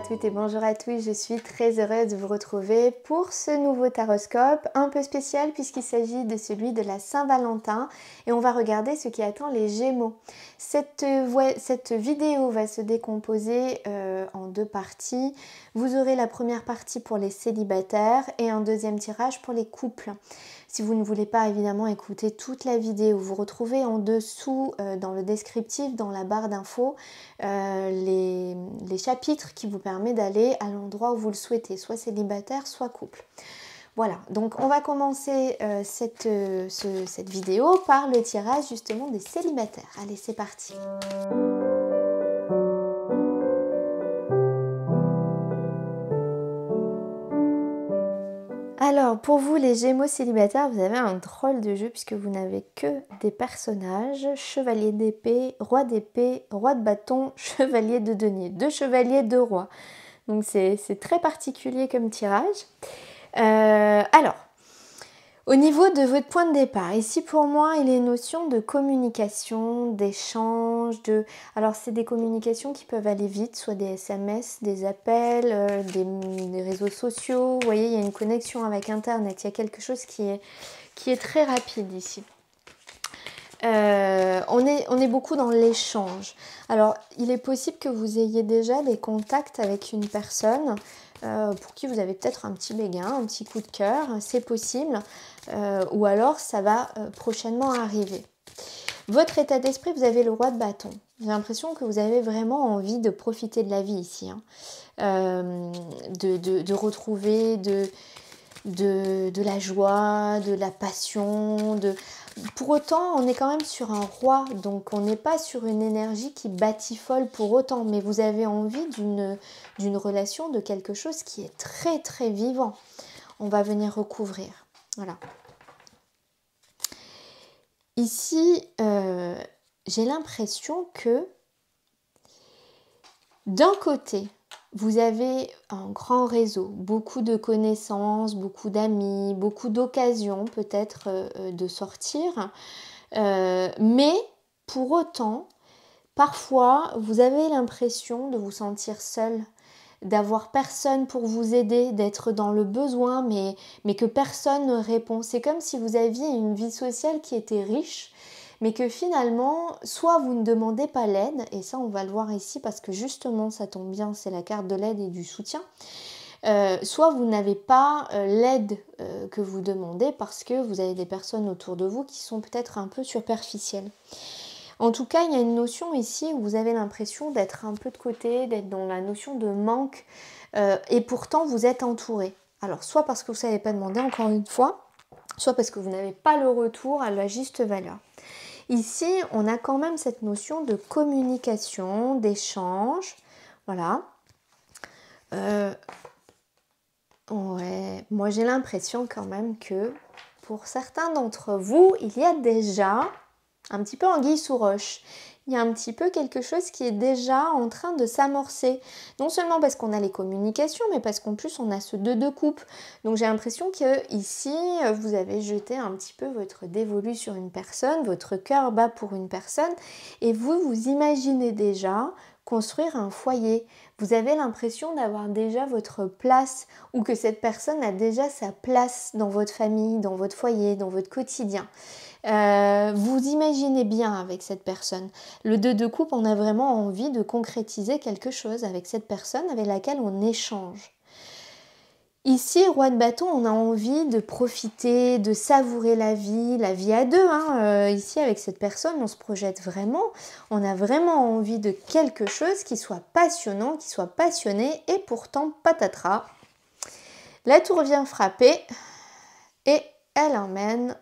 à toutes et bonjour à tous, je suis très heureuse de vous retrouver pour ce nouveau taroscope un peu spécial puisqu'il s'agit de celui de la Saint-Valentin et on va regarder ce qui attend les Gémeaux. Cette, vidéo va se décomposer euh, en deux parties. Vous aurez la première partie pour les célibataires et un deuxième tirage pour les couples. Si vous ne voulez pas évidemment écouter toute la vidéo, vous retrouvez en dessous euh, dans le descriptif, dans la barre d'infos, euh, les, chapitres qui vous permettent d'aller à l'endroit où vous le souhaitez, soit célibataire, soit couple. Voilà, donc on va commencer euh, cette, cette vidéo par le tirage justement des célibataires. Allez, c'est parti. Alors, pour vous, les Gémeaux célibataires, vous avez un drôle de jeu puisque vous n'avez que des personnages chevalier d'épée, roi d'épée, roi de bâton, chevalier de denier, deux chevaliers, deux rois. Donc, c'est très particulier comme tirage. Euh, alors, au niveau de votre point de départ, ici pour moi, il est notion de communication, d'échange, de... Alors c'est des communications qui peuvent aller vite, soit des SMS, des appels, euh, des, réseaux sociaux. Vous voyez, il y a une connexion avec Internet, il y a quelque chose qui est, qui est très rapide ici. Euh, on, est, on est beaucoup dans l'échange. Alors, il est possible que vous ayez déjà des contacts avec une personne euh, pour qui vous avez peut-être un petit béguin, un petit coup de cœur, c'est possible, euh, ou alors ça va euh, prochainement arriver. Votre état d'esprit, vous avez le roi de bâton. J'ai l'impression que vous avez vraiment envie de profiter de la vie ici, hein. de, retrouver de, de, la joie, de la passion, de, pour autant, on est quand même sur un roi, donc on n'est pas sur une énergie qui batifole pour autant, mais vous avez envie d'une relation, de quelque chose qui est très très vivant. On va venir recouvrir. Voilà. Ici, euh, j'ai l'impression que d'un côté, vous avez un grand réseau, beaucoup de connaissances, beaucoup d'amis, beaucoup d'occasions peut-être euh, euh, de sortir. Euh, mais pour autant, parfois, vous avez l'impression de vous sentir seul, d'avoir personne pour vous aider, d'être dans le besoin, mais, mais que personne ne répond. C'est comme si vous aviez une vie sociale qui était riche, mais que finalement, soit vous ne demandez pas l'aide, et ça on va le voir ici parce que justement ça tombe bien, c'est la carte de l'aide et du soutien. Euh, soit vous n'avez pas euh, l'aide euh, que vous demandez parce que vous avez des personnes autour de vous qui sont peut-être un peu superficielles. En tout cas, il y a une notion ici où vous avez l'impression d'être un peu de côté, d'être dans la notion de manque, et pourtant vous êtes entouré. Alors, soit parce que vous ne savez pas demander, encore une fois, soit parce que vous n'avez pas le retour à la juste valeur. Ici, on a quand même cette notion de communication, d'échange. Voilà. Euh, moi j'ai l'impression quand même que pour certains d'entre vous, il y a déjà un petit peu anguille sous roche il y a un petit peu quelque chose qui est déjà en train de s'amorcer. Non seulement parce qu'on a les communications, mais parce qu'en plus on a ce deux de coupe. Donc j'ai l'impression que ici, vous avez jeté un petit peu votre dévolu sur une personne, votre cœur bat pour une personne, et vous vous imaginez déjà construire un foyer. Vous avez l'impression d'avoir déjà votre place ou que cette personne a déjà sa place dans votre famille, dans votre foyer, dans votre quotidien. Euh, vous imaginez bien avec cette personne. Le 2 de coupe, on a vraiment envie de concrétiser quelque chose avec cette personne avec laquelle on échange. Ici, roi de bâton, on a envie de profiter, de savourer la vie, la vie à deux. Hein. Euh, ici, avec cette personne, on se projette vraiment. On a vraiment envie de quelque chose qui soit passionnant, qui soit passionné, et pourtant, patatras. La tour vient frapper et elle emmène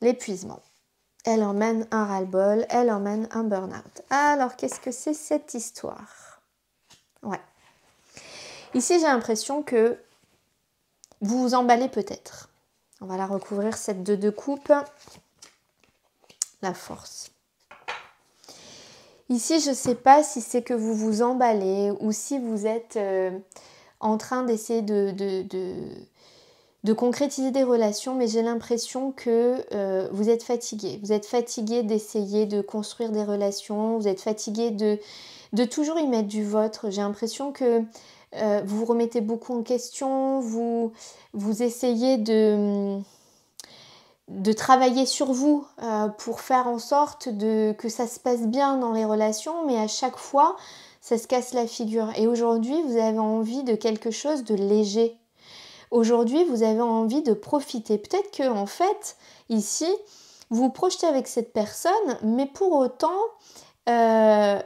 l'épuisement. Elle emmène un ras-le-bol, elle emmène un burn-out. Alors, qu'est-ce que c'est cette histoire? Ouais. Ici, j'ai l'impression que vous vous emballez peut-être. On va la recouvrir, cette deux de coupe. La force. Ici, je ne sais pas si c'est que vous vous emballez ou si vous êtes euh, en train d'essayer de, de concrétiser des relations, mais j'ai l'impression que euh, vous êtes fatigué. Vous êtes fatigué d'essayer de construire des relations, vous êtes fatigué de, de toujours y mettre du vôtre. J'ai l'impression que euh, vous vous remettez beaucoup en question, vous, vous essayez de, de travailler sur vous euh, pour faire en sorte de, que ça se passe bien dans les relations, mais à chaque fois, ça se casse la figure. Et aujourd'hui, vous avez envie de quelque chose de léger. Aujourd'hui, vous avez envie de profiter. Peut-être que en fait, ici, vous vous projetez avec cette personne, mais pour autant, euh,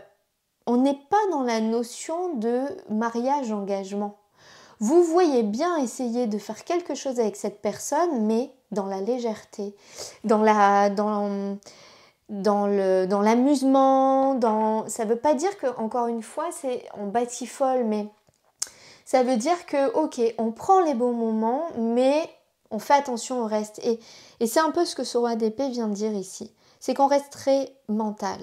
on n'est pas dans la notion de mariage-engagement. Vous voyez bien essayer de faire quelque chose avec cette personne, mais dans la légèreté, dans la, dans, le, dans l'amusement, dans. Ça veut pas dire que encore une fois c'est on folle, mais ça veut dire que ok, on prend les bons moments, mais on fait attention au reste. Et, et c'est un peu ce que ce roi d'épée vient de dire ici. C'est qu'on reste très mental.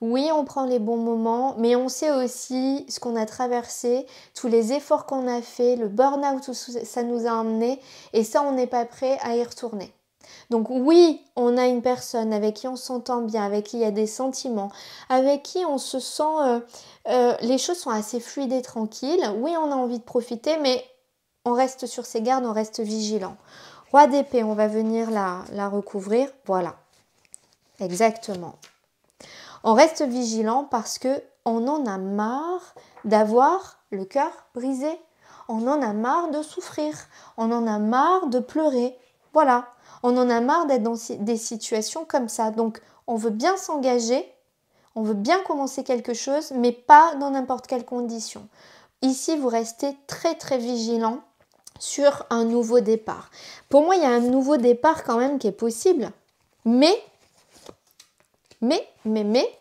Oui, on prend les bons moments, mais on sait aussi ce qu'on a traversé, tous les efforts qu'on a fait, le burn-out où ça nous a emmené, et ça, on n'est pas prêt à y retourner. Donc oui, on a une personne avec qui on s'entend bien, avec qui il y a des sentiments, avec qui on se sent... Euh, euh, les choses sont assez fluides et tranquilles. Oui, on a envie de profiter, mais on reste sur ses gardes, on reste vigilant. Roi d'épée, on va venir la, recouvrir. Voilà. Exactement. On reste vigilant parce que on en a marre d'avoir le cœur brisé. On en a marre de souffrir. On en a marre de pleurer. Voilà. On en a marre d'être dans des situations comme ça. Donc, on veut bien s'engager. On veut bien commencer quelque chose, mais pas dans n'importe quelle condition. Ici, vous restez très très vigilant sur un nouveau départ. Pour moi, il y a un nouveau départ quand même qui est possible, mais mais, mais, mais,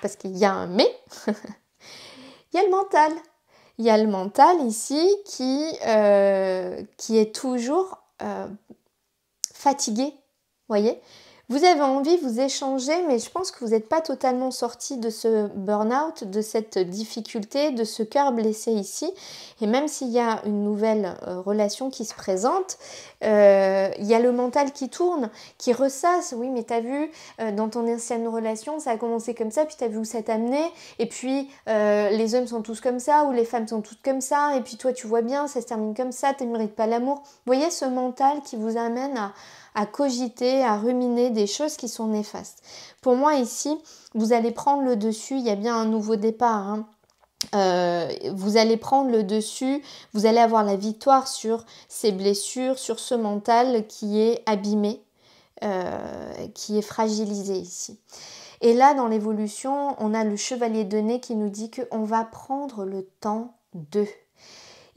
parce qu'il y a un mais, il y a le mental. Il y a le mental ici qui, euh, est toujours euh, fatigué, voyez vous avez envie, vous échanger, mais je pense que vous n'êtes pas totalement sorti de ce burn-out, de cette difficulté, de ce cœur blessé ici. Et même s'il y a une nouvelle euh, relation qui se présente, euh, il y a le mental qui tourne, qui ressasse. Oui, mais t'as vu, euh, dans ton ancienne relation, ça a commencé comme ça, puis t'as vu où ça t'a amené, et puis les hommes sont tous comme ça, ou les femmes sont toutes comme ça, et puis toi tu vois bien, ça se termine comme ça, tu mérites pas l'amour. Voyez ce mental qui vous amène à à cogiter, à ruminer des choses qui sont néfastes. Pour moi ici, vous allez prendre le dessus, il y a bien un nouveau départ. Hein. Euh, vous allez prendre le dessus, vous allez avoir la victoire sur ces blessures, sur ce mental qui est abîmé, euh, qui est fragilisé ici. Et là, dans l'évolution, on a le chevalier de nez qui nous dit qu'on va prendre le temps de.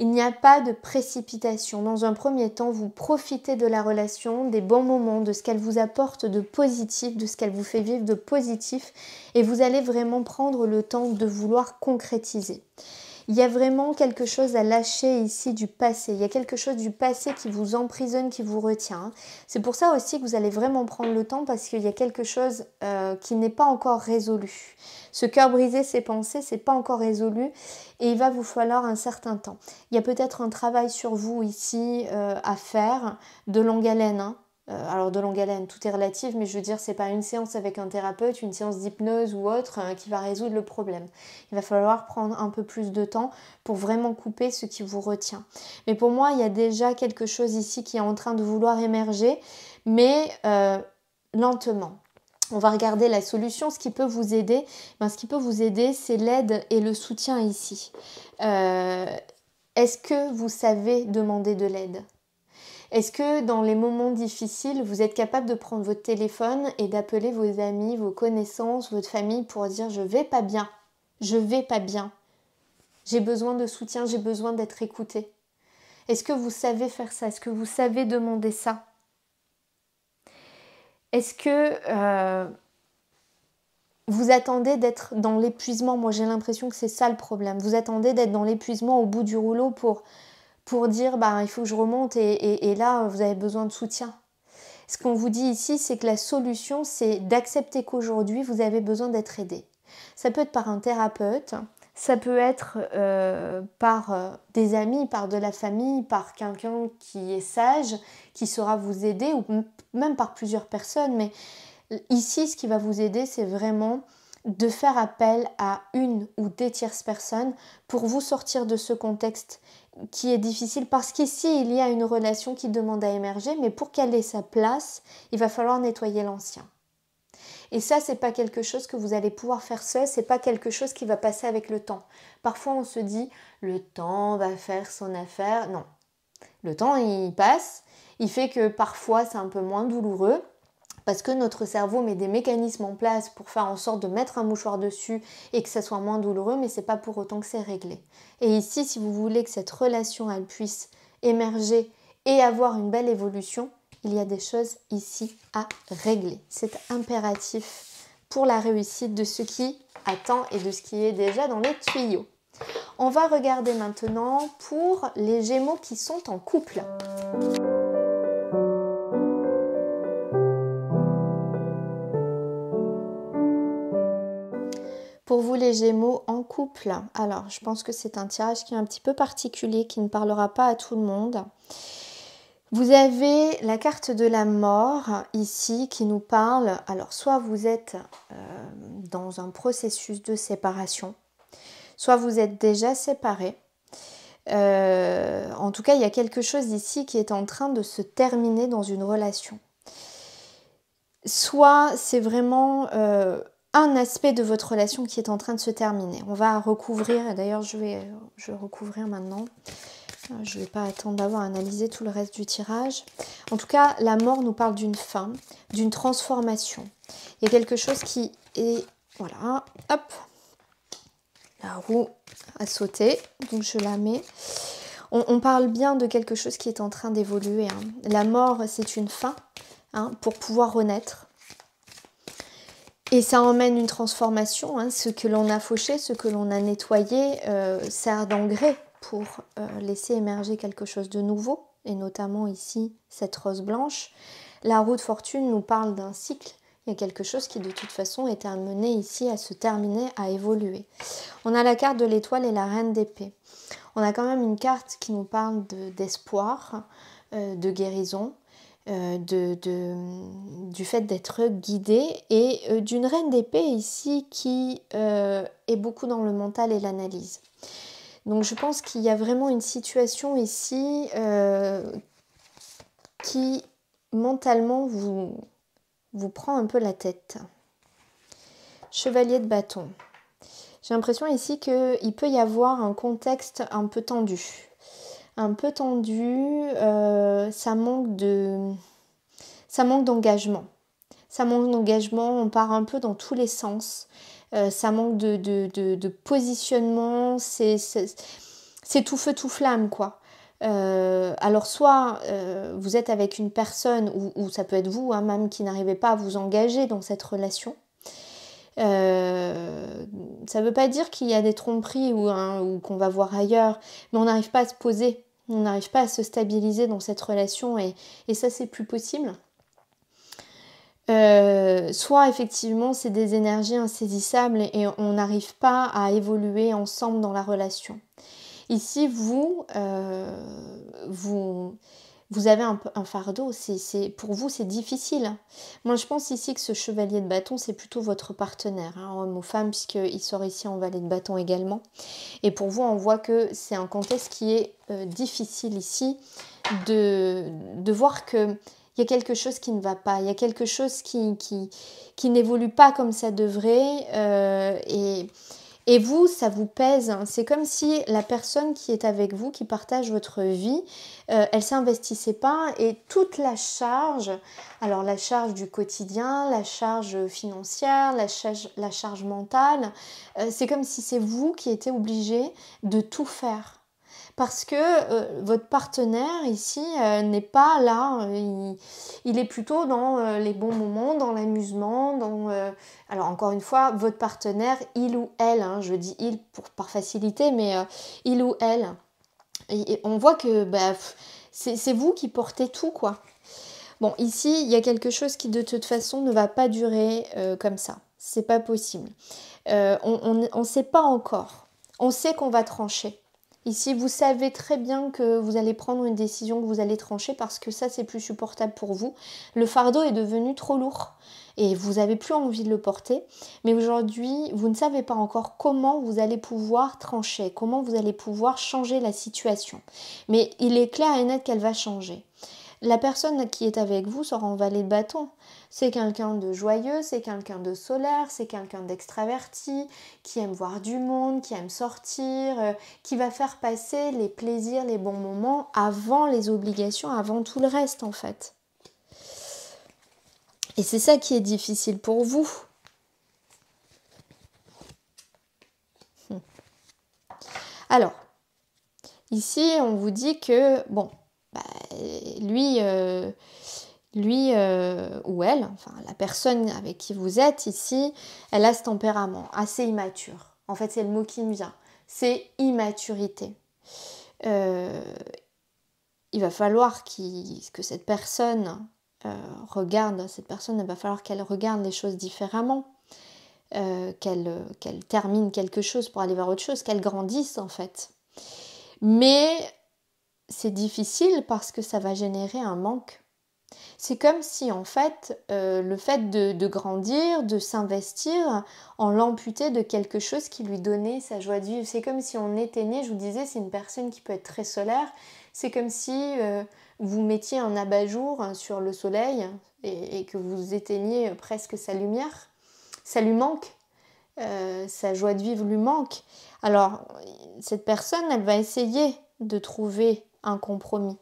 Il n'y a pas de précipitation. Dans un premier temps, vous profitez de la relation, des bons moments, de ce qu'elle vous apporte de positif, de ce qu'elle vous fait vivre de positif, et vous allez vraiment prendre le temps de vouloir concrétiser. Il y a vraiment quelque chose à lâcher ici du passé. Il y a quelque chose du passé qui vous emprisonne, qui vous retient. C'est pour ça aussi que vous allez vraiment prendre le temps parce qu'il y a quelque chose euh, qui n'est pas encore résolu. Ce cœur brisé, ces pensées, c'est pas encore résolu et il va vous falloir un certain temps. Il y a peut-être un travail sur vous ici euh, à faire de longue haleine. Hein. Euh, alors de longue haleine, tout est relatif, mais je veux dire, c'est pas une séance avec un thérapeute, une séance d'hypnose ou autre hein, qui va résoudre le problème. Il va falloir prendre un peu plus de temps pour vraiment couper ce qui vous retient. Mais pour moi, il y a déjà quelque chose ici qui est en train de vouloir émerger, mais euh, lentement on va regarder la solution, ce qui peut vous aider. Ben, ce qui peut vous aider, c'est l'aide et le soutien ici. Euh, est-ce que vous savez demander de l'aide? Est-ce que dans les moments difficiles, vous êtes capable de prendre votre téléphone et d'appeler vos amis, vos connaissances, votre famille pour dire je vais pas bien, je vais pas bien, j'ai besoin de soutien, j'ai besoin d'être écouté Est-ce que vous savez faire ça? Est-ce que vous savez demander ça? Est-ce que euh, vous attendez d'être dans l'épuisement? Moi j'ai l'impression que c'est ça le problème. Vous attendez d'être dans l'épuisement au bout du rouleau pour, pour dire bah, il faut que je remonte et, là vous avez besoin de soutien. Ce qu'on vous dit ici, c'est que la solution, c'est d'accepter qu'aujourd'hui, vous avez besoin d'être aidé. Ça peut être par un thérapeute, ça peut être euh, par euh, des amis, par de la famille, par quelqu'un qui est sage, qui saura vous aider, ou même par plusieurs personnes. Mais ici, ce qui va vous aider, c'est vraiment de faire appel à une ou des tierces personnes pour vous sortir de ce contexte qui est difficile parce qu'ici il y a une relation qui demande à émerger, mais pour qu'elle ait sa place, il va falloir nettoyer l'ancien. Et ça, c'est pas quelque chose que vous allez pouvoir faire seul, c'est pas quelque chose qui va passer avec le temps. Parfois, on se dit, le temps va faire son affaire. Non. Le temps, il passe. Il fait que parfois, c'est un peu moins douloureux parce que notre cerveau met des mécanismes en place pour faire en sorte de mettre un mouchoir dessus et que ça soit moins douloureux, mais c'est pas pour autant que c'est réglé. Et ici, si vous voulez que cette relation puisse émerger et avoir une belle évolution, il y a des choses ici à régler. C'est impératif pour la réussite de ce qui attend et de ce qui est déjà dans les tuyaux. On va regarder maintenant pour les Gémeaux qui sont en couple. Pour vous les Gémeaux en couple, alors je pense que c'est un tirage qui est un petit peu particulier, qui ne parlera pas à tout le monde. Vous avez la carte de la mort ici qui nous parle. Alors, soit vous êtes euh, dans un processus de séparation, soit vous êtes déjà séparé. Euh, en tout cas, il y a quelque chose ici qui est en train de se terminer dans une relation. Soit c'est vraiment euh, un aspect de votre relation qui est en train de se terminer. On va recouvrir, d'ailleurs je vais, je vais recouvrir maintenant. Je ne vais pas attendre d'avoir analysé tout le reste du tirage. En tout cas, la mort nous parle d'une fin, d'une transformation. Il y a quelque chose qui est... Voilà, hop. La roue a sauté, donc je la mets. On, parle bien de quelque chose qui est en train d'évoluer. Hein. La mort, c'est une fin hein, pour pouvoir renaître. Et ça emmène une transformation. Hein. Ce que l'on a fauché, ce que l'on a nettoyé, euh, sert d'engrais pour euh, laisser émerger quelque chose de nouveau, et notamment ici cette rose blanche. La roue de fortune nous parle d'un cycle. Il y a quelque chose qui de toute façon est amené ici à se terminer, à évoluer. On a la carte de l'étoile et la reine d'épée. On a quand même une carte qui nous parle d'espoir, euh, de, guérison, euh, du fait d'être guidé et d'une reine d'épée ici qui est beaucoup dans le mental et l'analyse. Donc je pense qu'il y a vraiment une situation ici euh, qui mentalement vous prend un peu la tête. Chevalier de bâton. J'ai l'impression ici qu'il peut y avoir un contexte un peu tendu. Un peu tendu, euh, ça manque de. ça manque d'engagement. Ça manque d'engagement, on part un peu dans tous les sens. Euh, ça manque de, positionnement, c'est tout feu, tout flamme, quoi. Euh, alors soit vous êtes avec une personne, ou, ça peut être vous hein, même qui n'arrivez pas à vous engager dans cette relation. ça ne veut pas dire qu'il y a des tromperies ou, ou qu'on va voir ailleurs, mais on n'arrive pas à se poser, on n'arrive pas à se stabiliser dans cette relation et, et ça c'est plus possible. Euh, soit effectivement c'est des énergies insaisissables et on n'arrive pas à évoluer ensemble dans la relation. Ici, vous, euh, vous, vous avez un, fardeau, c'est, pour vous c'est difficile. Moi je pense ici que ce chevalier de bâton c'est plutôt votre partenaire, hein, homme ou femme, puisqu'il sort ici en valet de bâton également. Et pour vous on voit que c'est un contexte qui est euh, difficile ici de, de voir que il y a quelque chose qui ne va pas, il y a quelque chose qui, qui, qui n'évolue pas comme ça devrait. Euh, et, et vous, ça vous pèse. C'est comme si la personne qui est avec vous, qui partage votre vie, euh, elle s'investissait pas et toute la charge, alors la charge du quotidien, la charge financière, la charge, la charge mentale, euh, c'est comme si c'est vous qui étiez obligé de tout faire parce que euh, votre partenaire ici euh, n'est pas là, euh, il, est plutôt dans les bons moments, dans l'amusement, dans... alors encore une fois, votre partenaire, il ou elle, hein, je dis il pour, par facilité, mais il ou elle, on voit que bah, c'est vous qui portez tout, quoi. Bon, ici, il y a quelque chose qui de toute façon ne va pas durer comme ça. C'est pas possible. on ne sait pas encore. On sait qu'on va trancher Ici, vous savez très bien que vous allez prendre une décision, que vous allez trancher parce que ça, c'est plus supportable pour vous. Le fardeau est devenu trop lourd et vous n'avez plus envie de le porter. Mais aujourd'hui, vous ne savez pas encore comment vous allez pouvoir trancher, comment vous allez pouvoir changer la situation. Mais il est clair et net qu'elle va changer. La personne qui est avec vous sera en vallée de bâton. C'est quelqu'un de joyeux, c'est quelqu'un de solaire, c'est quelqu'un d'extraverti, qui aime voir du monde, qui aime sortir, euh, qui va faire passer les plaisirs, les bons moments avant les obligations, avant tout le reste en fait. Et c'est ça qui est difficile pour vous. Hmm. Alors, ici, on vous dit que, bon, bah, lui, euh, lui euh, ou elle, enfin la personne avec qui vous êtes ici, elle a ce tempérament assez immature. En fait, c'est le mot qui me vient. C'est immaturité. Euh, il va falloir que cette personne regarde, cette personne, va falloir qu'elle regarde les choses différemment. qu'elle termine quelque chose pour aller vers autre chose, qu'elle grandisse en fait. Mais c'est difficile parce que ça va générer un manque. C'est comme si en fait euh, le fait de, grandir, de s'investir, on l'amputait de quelque chose qui lui donnait sa joie de vivre. C'est comme si on né, je vous disais, c'est une personne qui peut être très solaire. C'est comme si euh, vous mettiez un abat-jour sur le soleil et, que vous éteigniez presque sa lumière. Ça lui manque. Euh, sa joie de vivre lui manque. Alors, cette personne, elle va essayer de trouver un compromis,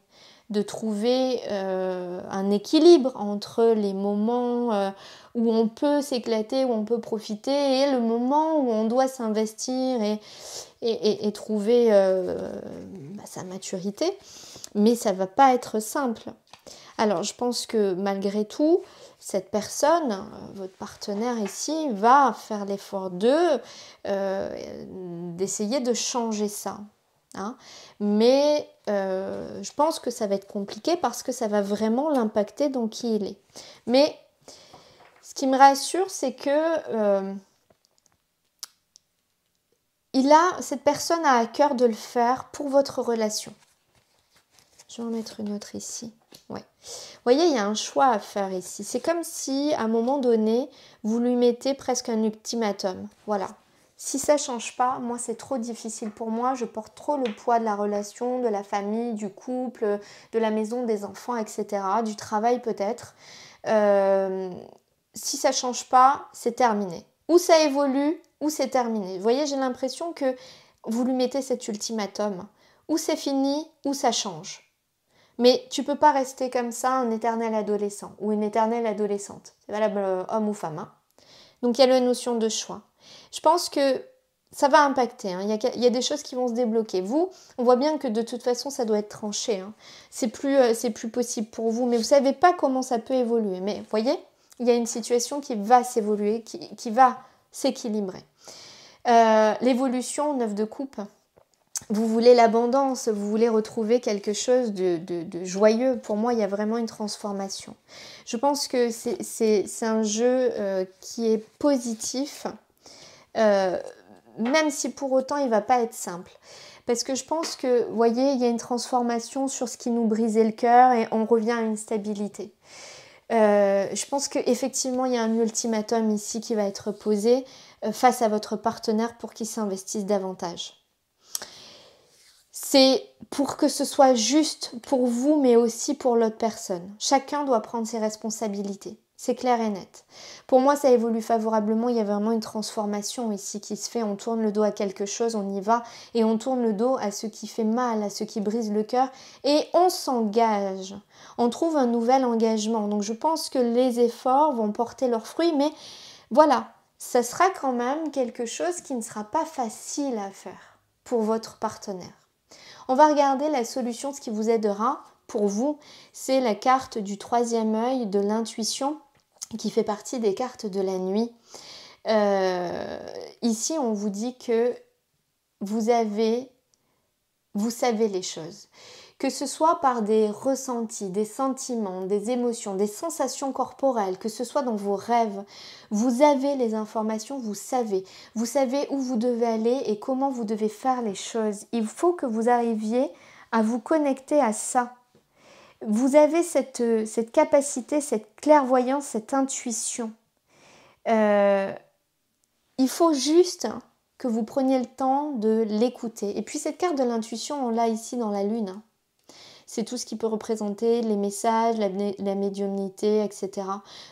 de trouver euh, un équilibre entre les moments euh, où on peut s'éclater, où on peut profiter, et le moment où on doit s'investir et, trouver euh, bah, sa maturité. Mais ça va pas être simple. Alors je pense que malgré tout, cette personne, votre partenaire ici, va faire l'effort de d'essayer de changer ça. Hein. Mais euh, je pense que ça va être compliqué parce que ça va vraiment l'impacter dans qui il est. Mais ce qui me rassure, c'est que euh, il a, cette personne a à cœur de le faire pour votre relation. Je vais en mettre une autre ici. Ouais. Vous voyez, il y a un choix à faire ici. C'est comme si, à un moment donné, vous lui mettez presque un ultimatum. Voilà. Si ça change pas, moi c'est trop difficile pour moi, je porte trop le poids de la relation, de la famille, du couple, de la maison, des enfants, etc., du travail peut-être. Euh, si ça change pas, c'est terminé. Ou ça évolue, ou c'est terminé. Vous voyez, j'ai l'impression que vous lui mettez cet ultimatum. Ou c'est fini, ou ça change. Mais tu peux pas rester comme ça un éternel adolescent ou une éternelle adolescente. C'est valable euh, homme ou femme. Hein. Donc il y a la notion de choix. Je pense que ça va impacter. Hein. Il, y a, des choses qui vont se débloquer. Vous, on voit bien que de toute façon, ça doit être tranché. Hein. C'est plus, euh, plus possible pour vous. Mais vous savez pas comment ça peut évoluer. Mais voyez, il y a une situation qui va s'évoluer, qui, va s'équilibrer. Euh, l'évolution, neuf de coupe, vous voulez l'abondance, vous voulez retrouver quelque chose de, joyeux. Pour moi, il y a vraiment une transformation. Je pense que c'est un jeu euh, qui est positif, euh, même si pour autant il va pas être simple. Parce que je pense que, vous voyez, il y a une transformation sur ce qui nous brisait le cœur et on revient à une stabilité. Euh, je pense qu'effectivement, il y a un ultimatum ici qui va être posé face à votre partenaire pour qu'il s'investisse davantage. C'est pour que ce soit juste pour vous, mais aussi pour l'autre personne. Chacun doit prendre ses responsabilités. C'est clair et net. Pour moi, ça évolue favorablement. Il y a vraiment une transformation ici qui se fait. On tourne le dos à quelque chose, on y va, et on tourne le dos à ce qui fait mal, à ce qui brise le cœur, et on s'engage. On trouve un nouvel engagement. Donc je pense que les efforts vont porter leurs fruits, mais voilà, ça sera quand même quelque chose qui ne sera pas facile à faire pour votre partenaire. On va regarder la solution, ce qui vous aidera pour vous, c'est la carte du troisième œil de l'intuition qui fait partie des cartes de la nuit. Euh, ici, on vous dit que vous avez, vous savez les choses, que ce soit par des ressentis, des sentiments, des émotions, des sensations corporelles, que ce soit dans vos rêves. Vous avez les informations, vous savez. Vous savez où vous devez aller et comment vous devez faire les choses. Il faut que vous arriviez à vous connecter à ça. Vous avez cette, cette capacité, cette clairvoyance, cette intuition. Euh, il faut juste que vous preniez le temps de l'écouter. Et puis cette carte de l'intuition, on l'a ici dans la lune. Hein. C'est tout ce qui peut représenter les messages, la, médiumnité, etc.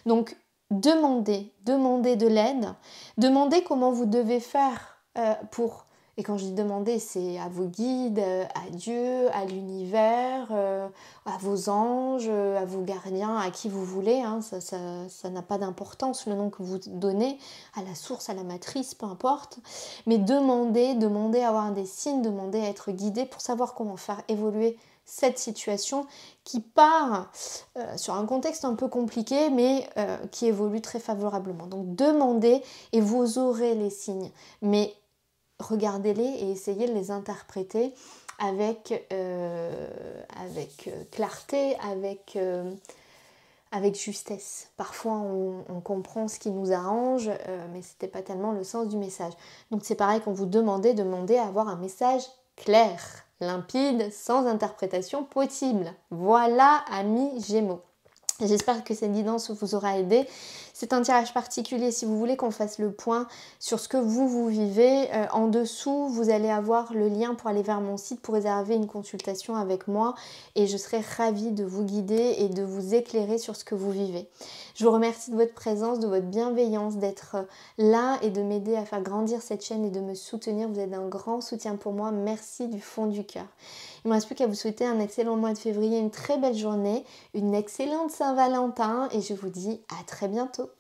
Donc demandez, demandez de l'aide, demandez comment vous devez faire euh, pour et quand je dis demander, c'est à vos guides, euh, à Dieu, à l'univers, euh, à vos anges, à vos gardiens, à qui vous voulez. Hein. ça n'a pas d'importance le nom que vous donnez, à la source, à la matrice, peu importe. Mais demandez, demandez à avoir des signes, demandez à être guidé pour savoir comment faire évoluer cette situation qui part euh, sur un contexte un peu compliqué mais qui évolue très favorablement. Donc demandez et vous aurez les signes. Mais regardez-les et essayez de les interpréter avec, euh, euh, clarté, avec, euh, avec justesse. Parfois on, comprend ce qui nous arrange, mais ce n'était pas tellement le sens du message. Donc c'est pareil quand vous demandez, demandez à avoir un message clair, limpide, sans interprétation possible. Voilà, amis Gémeaux. J'espère que cette guidance vous aura aidé. C'est un tirage particulier si vous voulez qu'on fasse le point sur ce que vous, vous vivez. Euh, en dessous, vous allez avoir le lien pour aller vers mon site pour réserver une consultation avec moi et je serai ravie de vous guider et de vous éclairer sur ce que vous vivez. Je vous remercie de votre présence, de votre bienveillance, d'être là et de m'aider à faire grandir cette chaîne et de me soutenir. Vous êtes un grand soutien pour moi. Merci du fond du cœur. Il ne me reste plus qu'à vous souhaiter un excellent mois de février, une très belle journée, une excellente Saint-Valentin et je vous dis à très bientôt.